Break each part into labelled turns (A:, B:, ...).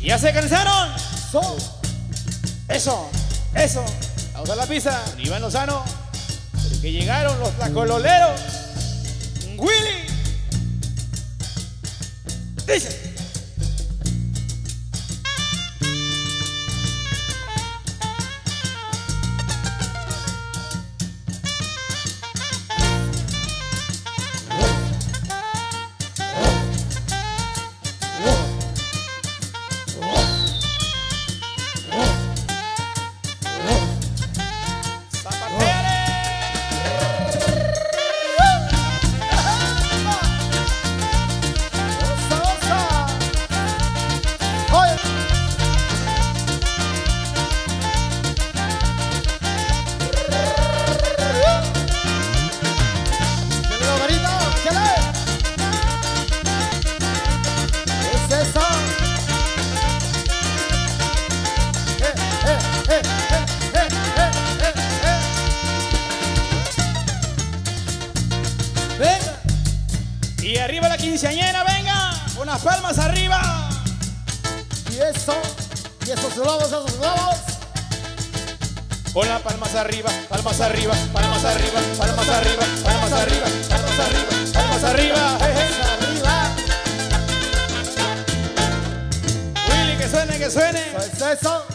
A: ¿Ya se cansaron?
B: Son.
A: Eso, eso. Vamos a la pizza. Iván Lozano. Que llegaron los tacololeros. Willy. Dice.
B: Esos globos, esos globos.
A: Con las palmas arriba, palmas arriba, palmas arriba, palmas arriba, palmas arriba, palmas arriba, palmas arriba.
B: Arriba.
A: Willy, que suene, que suene.
B: Es eso.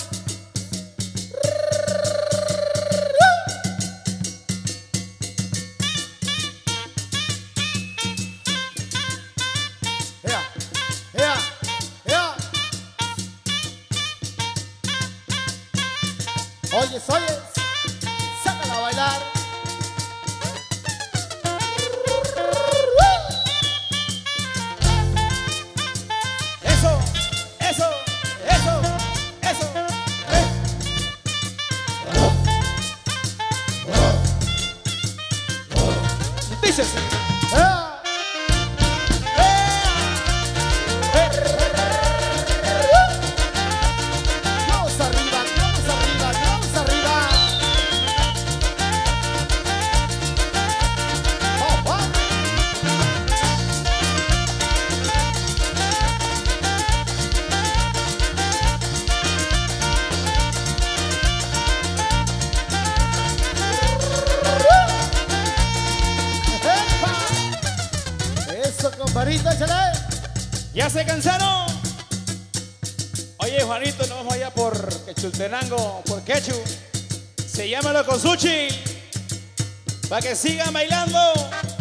B: Échale.
A: ¿Ya se cansaron? Oye, Juanito, nos vamos allá por Quechultenango, por Quechu. Se llama Locosuchi. Para que sigan bailando.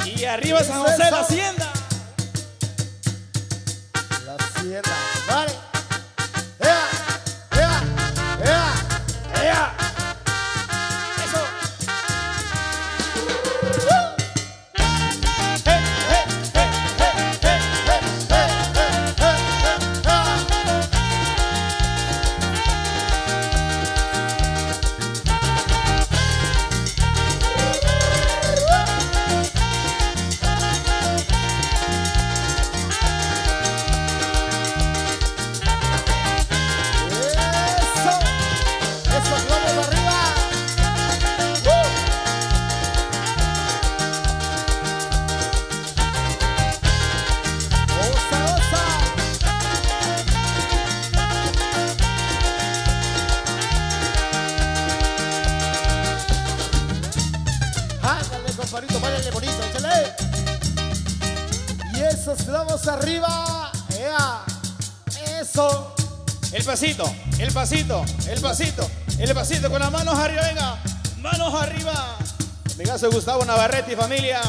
A: Y arriba San José, la hacienda.
B: La hacienda.
A: Pasito, el pasito, el pasito, el pasito con las manos arriba, venga, manos arriba. Caso Gustavo Navarrete y familia.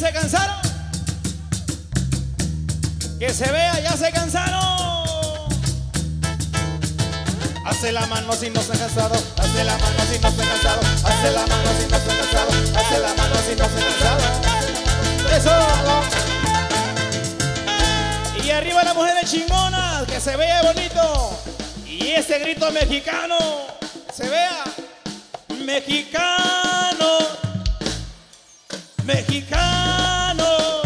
A: Se cansaron? Que se vea, ya se cansaron. Hace la mano si no se ha cansado, hace la mano si no se ha cansado, hace la mano si no se ha cansado, hace la mano si no se ha cansado. Eso. Y arriba las mujeres chingonas, que se vea bonito. Y ese grito mexicano, se vea. Mexicano. Mexicano.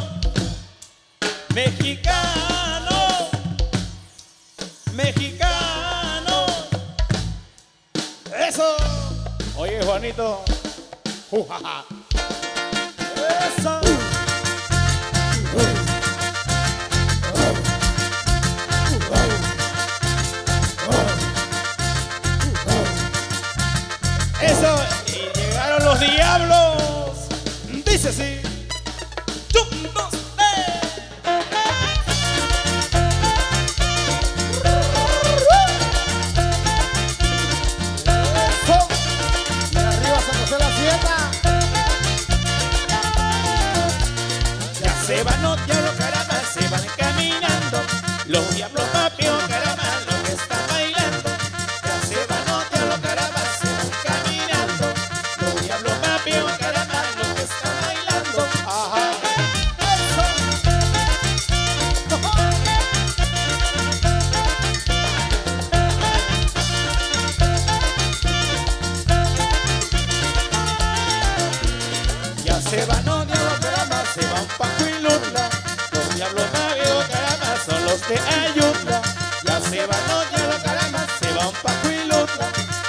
A: Mexicano. Mexicano. Eso. Oye, Juanito. Ujaja. Eso. Eso. Y llegaron los diablos. Dice así. Se van los diablos, caramba, se van. De ayuda. Ya se los diablos, caramba, se van Paco y.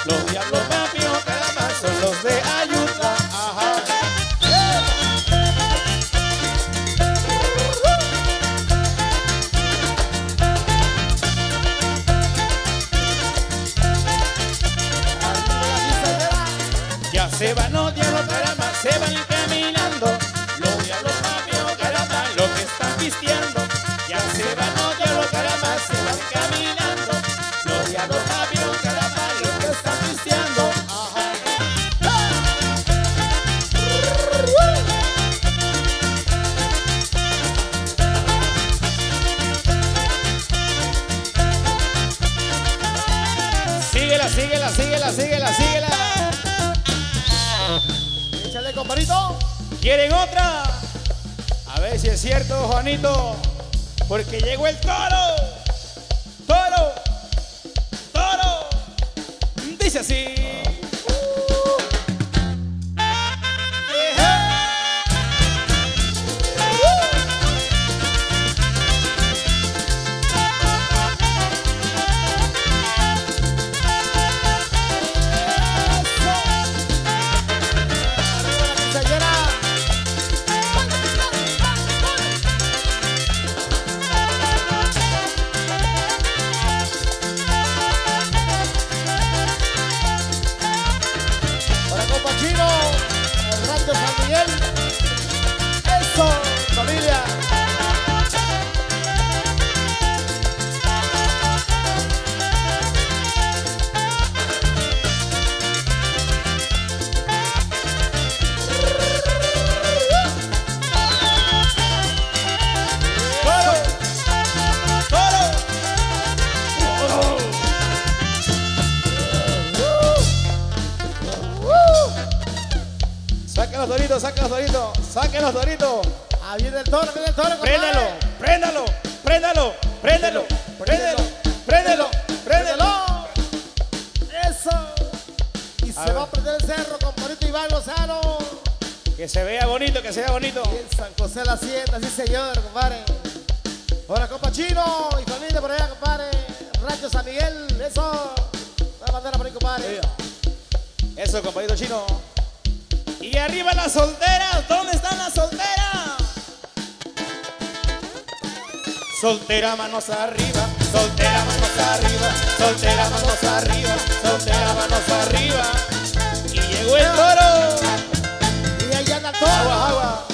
A: Los diablos papios, caramba, son los de ayuda. Ajá. Ya se van los diablos, caramba, se van
B: Compadrito.
A: ¿Quieren otra? A ver si es cierto, Juanito. Porque llegó el toro. Toro. Toro. Dice así.
B: San Miguel.
A: Los doritos.
B: Ah, viene el toro, viene el toro.
A: Préndalo, préndalo, préndalo, préndalo, préndalo, préndalo, préndalo.
B: Eso. Y se va a prender el cerro, compadrito Iván Lozano.
A: Que se vea bonito, que se vea bonito.
B: En San José la Hacienda, sí señor, compadre. Hola, compa Chino y familia por allá, compadre. Rancho San Miguel, eso. La bandera por ahí, compadre.
A: Eso, compañero chino. Y arriba las solteras, ¿dónde están las solteras? Soltera manos arriba, soltera manos arriba, soltera manos arriba, soltera manos arriba. Y llegó el toro.
B: Y ahí anda el toro.
A: Agua, agua.